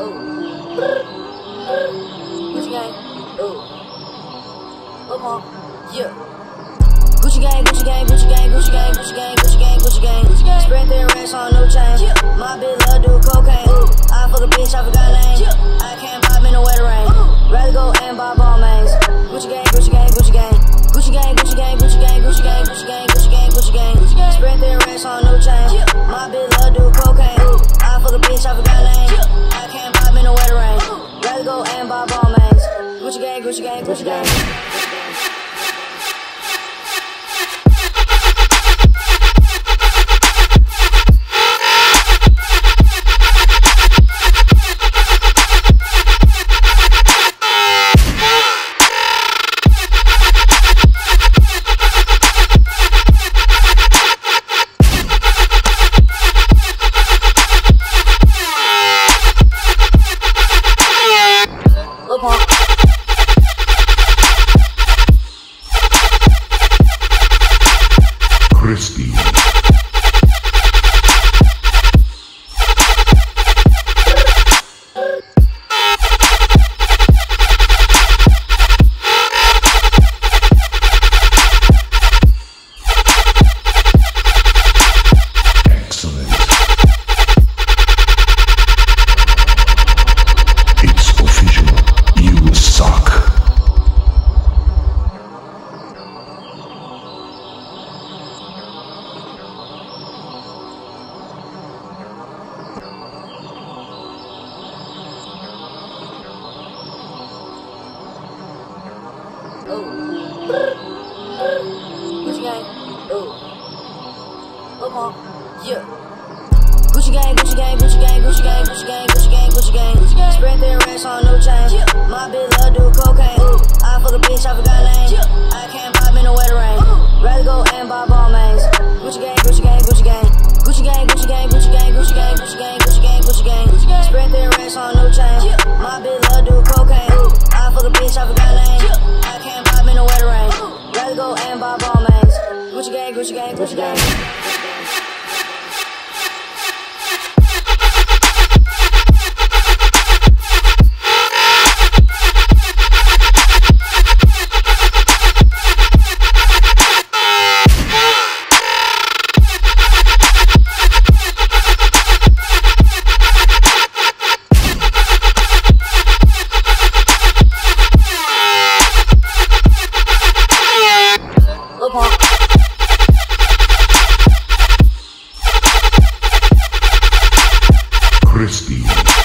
Oh. Gucci gang. Ooh. Look on. Yeah. Gucci gang, Gucci gang, Gucci gang, Gucci gang, Gucci gang, Gucci gang, Gucci gang. Ooh. Look on. Yeah. Gucci gang, Gucci gang, Gucci gang, Gucci gang, Gucci gang, Gucci gang, Gucci gang. Spread their racks on no chain. My bitch love do cocaine. I fuck a bitch, I forgot name. I can't pop in the wetter rain. Rather go and buy ball mains. Gucci gang, Gucci gang, Gucci gang. Gucci gang, Gucci gang, Gucci gang, Gucci gang, Gucci gang, Gucci gang, Gucci gang. Spread their racks on no chain. My bitch love do cocaine. I fuck a bitch, I forgot name. Gucci gang, Gucci gang, Gucci gang. Christie.